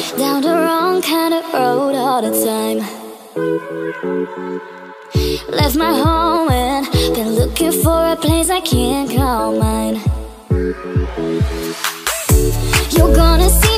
Down the wrong kind of road all the time. Left my home and been looking for a place I can't call mine. You're gonna see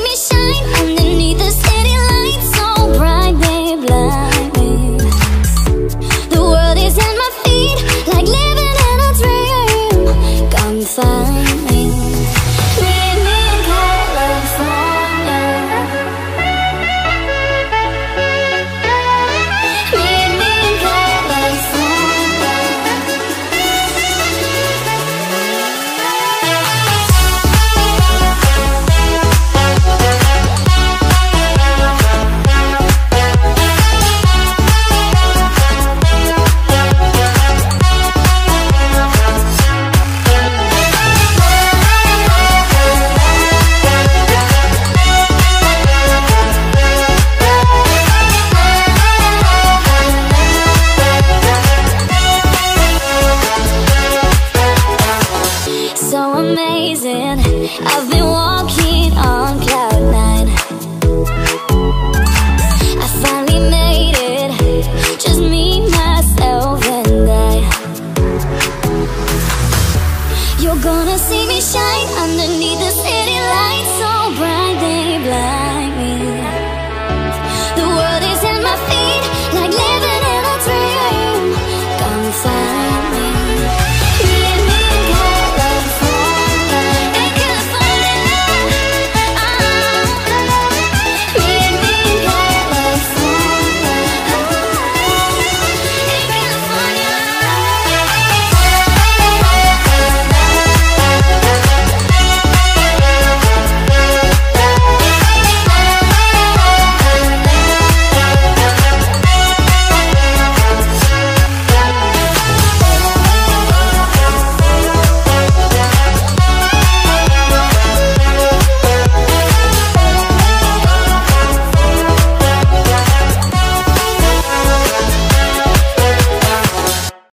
amazing. I've been walking on cloud nine. I finally made it. Just me, myself and I. You're gonna see me shine Underneath the city lights. So bright they blind